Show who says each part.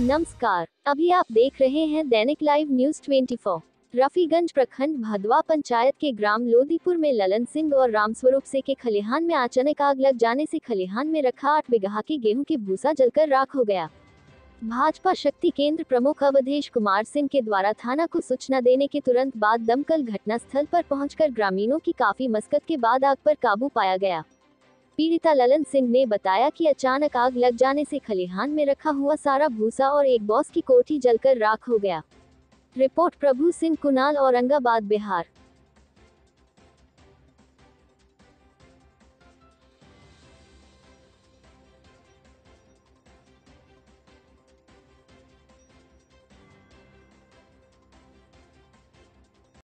Speaker 1: नमस्कार, अभी आप देख रहे हैं दैनिक लाइव न्यूज़ 24 रफीगंज प्रखंड भदवा पंचायत के ग्राम लोदीपुर में ललन सिंह और रामस्वरूप से के खलिहान में अचानक आग लग जाने से खलिहान में रखा आठ बिगहा के गेहूँ के भूसा जलकर राख हो गया। भाजपा शक्ति केंद्र प्रमुख अवधेश कुमार सिंह के द्वारा थाना को सूचना देने के तुरंत बाद दमकल घटना घटनास्थल पर पहुंचकर ग्रामीणों की काफ़ी मस्कत के बाद आग पर काबू पाया गया। पीड़िता ललन सिंह ने बताया कि अचानक आग लग जाने से खलिहान में रखा हुआ सारा भूसा और एक बॉस की कोठी जलकर राख हो गया। रिपोर्ट, प्रभु सिंह कुनाल, औरंगाबाद, बिहार।